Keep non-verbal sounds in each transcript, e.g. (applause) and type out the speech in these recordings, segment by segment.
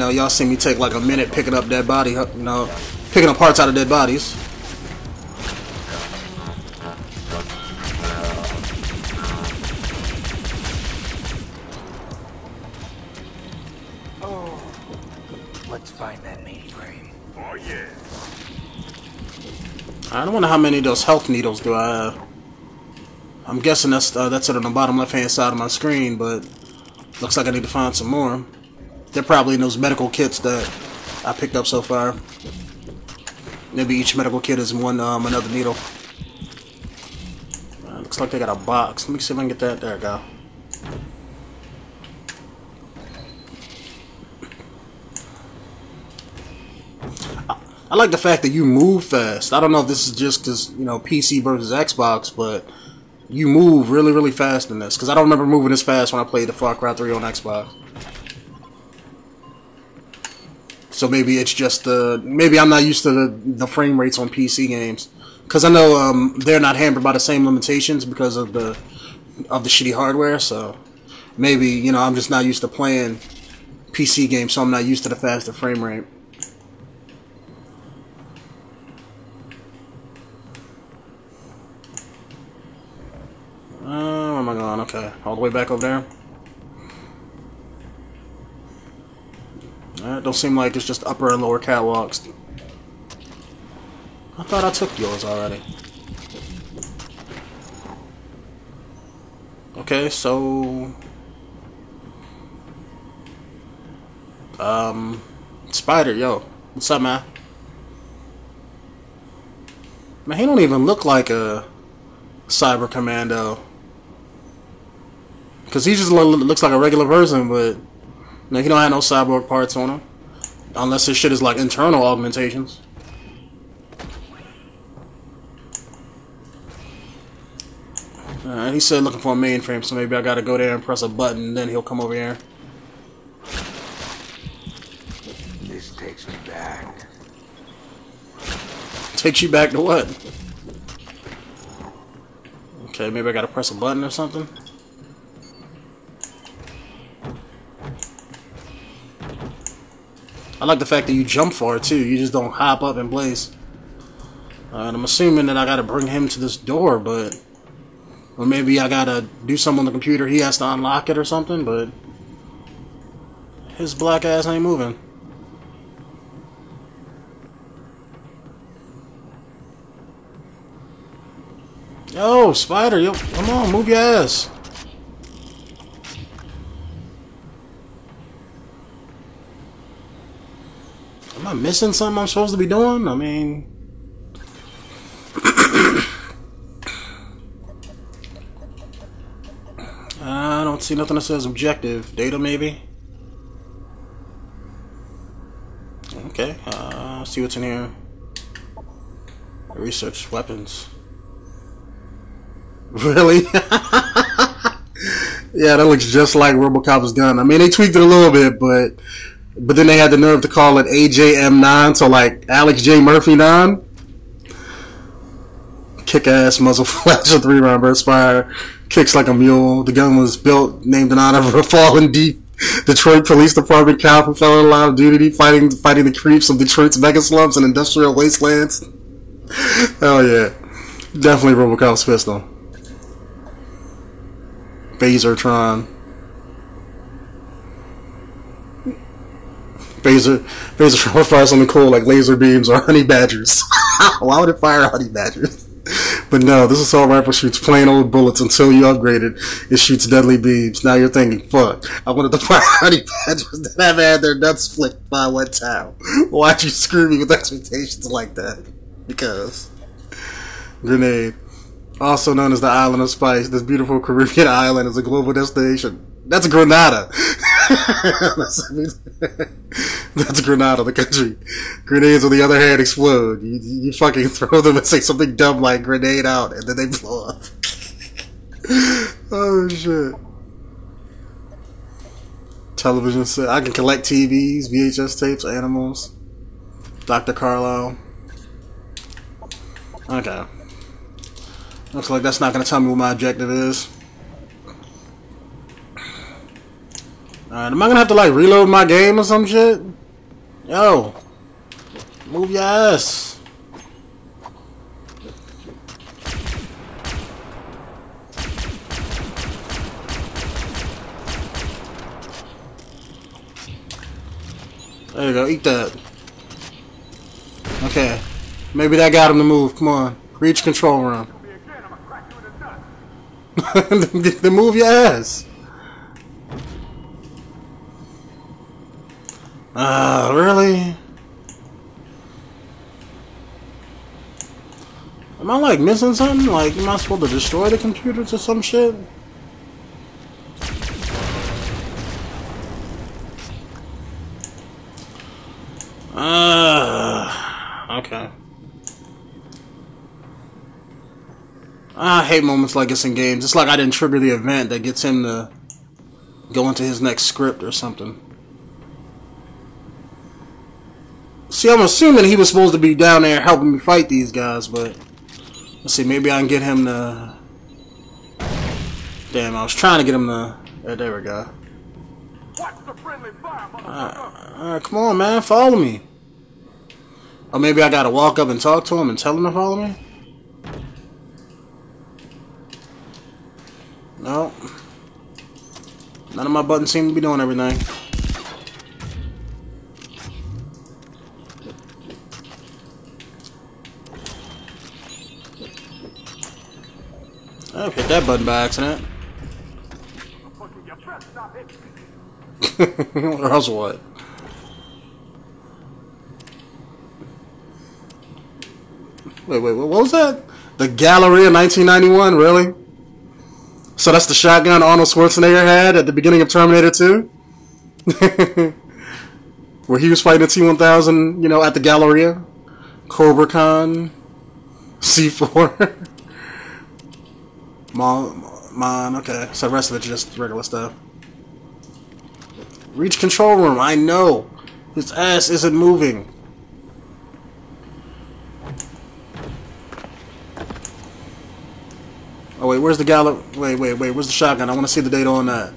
And you know, y'all see me take like a minute picking up dead body, you know, picking up parts out of dead bodies. Oh, let's find that mainframe. Oh yeah. I don't wonder how many of those health needles do I have. I'm guessing that's uh, that's it on the bottom left hand side of my screen, but looks like I need to find some more. They're probably in those medical kits that I picked up so far. Maybe each medical kit is one um, another needle. Uh, looks like they got a box. Let me see if I can get that. There we go. I like the fact that you move fast. I don't know if this is just because, you know, PC versus Xbox, but you move really, really fast in this. Because I don't remember moving this fast when I played the Far Cry 3 on Xbox. So maybe it's just the. maybe I'm not used to the, the frame rates on PC games. Because I know um, they're not hampered by the same limitations because of the of the shitty hardware. So maybe, you know, I'm just not used to playing PC games, so I'm not used to the faster frame rate. Oh, am I going? Okay, all the way back over there. Don't seem like it's just upper and lower catwalks. I thought I took yours already. Okay, so... Um... Spider, yo. What's up, man? Man, he don't even look like a cyber commando. Because he just looks like a regular person, but no, he don't have no cyborg parts on him. Unless this shit is like internal augmentations. Alright, he said looking for a mainframe, so maybe I gotta go there and press a button, and then he'll come over here. This takes me back. Takes you back to what? Okay, maybe I gotta press a button or something. I like the fact that you jump it too. You just don't hop up and blaze. I'm assuming that I gotta bring him to this door, but or maybe I gotta do something on the computer. He has to unlock it or something, but his black ass ain't moving. Yo, Spider, yo, come on, move your ass. Am I missing something I'm supposed to be doing? I mean. I don't see nothing that says objective. Data, maybe? Okay, uh, see what's in here. Research weapons. (laughs) Really? (laughs) yeah, that looks just like RoboCop's gun. I mean, they tweaked it a little bit, but but then they had the nerve to call it AJM9, so like Alex J. Murphy 9. Kick ass muzzle flash, (laughs) flasher three round burst fire. Kicks like a mule. The gun was built, named in honor of a fallen deep Detroit Police Department cop who fell in line of duty fighting fighting the creeps of Detroit's mega slums and industrial wastelands. (laughs) Hell yeah. Definitely Robocop's pistol. Phasertron. Phaser, Phasertron (laughs) fire something cool like laser beams or honey badgers. (laughs) Why would it fire honey badgers? But no, this assault rifle shoots plain old bullets until you upgrade it. It shoots deadly beams. Now you're thinking, fuck, I wanted to (laughs) fire honey badgers that have had their nuts flicked by one time. Why'd you screw me with expectations like that? Because. Grenade. Also known as the Island of Spice, this beautiful Caribbean island is a global destination. That's Grenada. (laughs) That's Grenada, the country. Grenades, on the other hand, explode. You, you fucking (laughs) throw them and say something dumb like grenade out, and then they blow up. (laughs) oh shit. Television set. I can collect TVs, VHS tapes, animals. Dr. Carlisle. Okay. Looks like that's not going to tell me what my objective is. Alright, am I gonna have to like reload my game or some shit? Yo. Move your ass. There you go, eat that. Okay. Maybe that got him to move. Come on. Reach control room. (laughs) then move your ass. Uh, really? Am I like missing something? Like, am I supposed to destroy the computers or some shit? Uh, okay. I hate moments like this in games. It's like I didn't trigger the event that gets him to go into his next script or something. See, I'm assuming he was supposed to be down there helping me fight these guys, but let's see, maybe I can get him to. Damn, I was trying to get him to. There we go. Alright, right, come on, man, follow me. Or maybe I gotta walk up and talk to him and tell him to follow me? No. None of my buttons seem to be doing everything. Hit that button by accident. (laughs) or else what? Wait, wait, what was that? The Gallery Galleria 1991, really? So that's the shotgun Arnold Schwarzenegger had at the beginning of Terminator 2? (laughs) Where he was fighting the T-1000, you know, at the Galleria? Kobracon? C4? (laughs) Mon, okay. So the rest of it's just regular stuff. Reach control room, I know. His ass isn't moving. Oh wait, where's the gallop? Wait, wait, wait. Where's the shotgun? I want to see the data on that.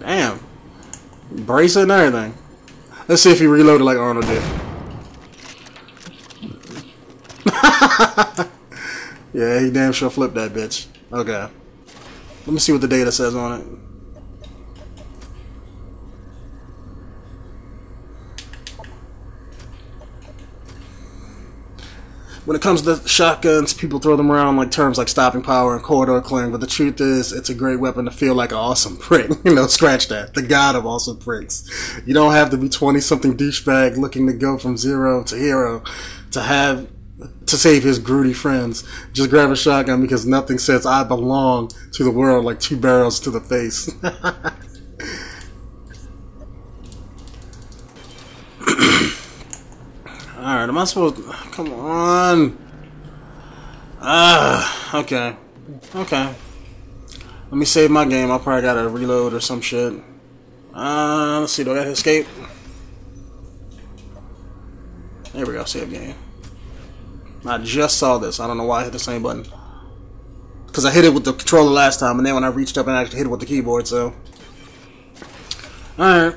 Damn. Brace it and everything. Let's see if he reloaded like Arnold did. (laughs) yeah, he damn sure flipped that bitch. Okay. Let me see what the data says on it. when it comes to shotguns, people throw them around like terms like stopping power and corridor clearing, but the truth is, it's a great weapon to feel like an awesome prick. (laughs) you know, scratch that. The god of awesome pricks. You don't have to be 20 something douchebag looking to go from zero to hero to have to save his broody friends. Just grab a shotgun because nothing says I belong to the world like two barrels to the face. (laughs) Alright, am I supposed to... Come on. Ah, okay. Okay. Let me save my game. I probably gotta reload or some shit. Uh, let's see. Do I gotta escape? There we go. Save game. I just saw this. I don't know why I hit the same button. Because I hit it with the controller last time, and then when I reached up and actually hit it with the keyboard, so... Alright.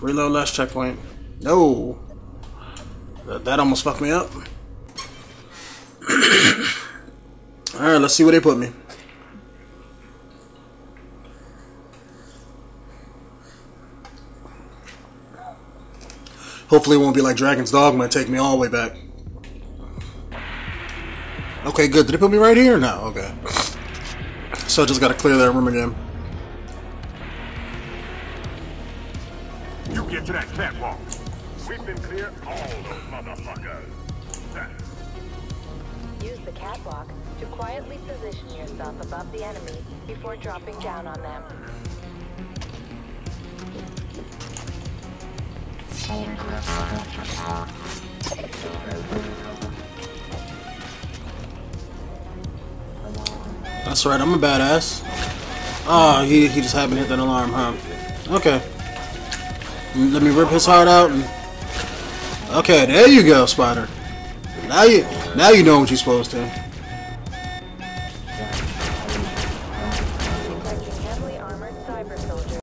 Reload last checkpoint. No. That, that almost fucked me up. (clears throat) Alright, let's see where they put me. Hopefully it won't be like Dragon's Dogma and take me all the way back. Okay, good. Did it put me right here? No, okay. So I just gotta clear that room again. You get to that catwalk. We've been clear all those motherfuckers. Use the catwalk to quietly position yourself above the enemy before dropping down on them. That's right, I'm a badass. Oh, he, he just happened to hit that alarm, huh? Okay. Let me rip his heart out and Okay, there you go, Spider. Now you now you know what you're supposed to.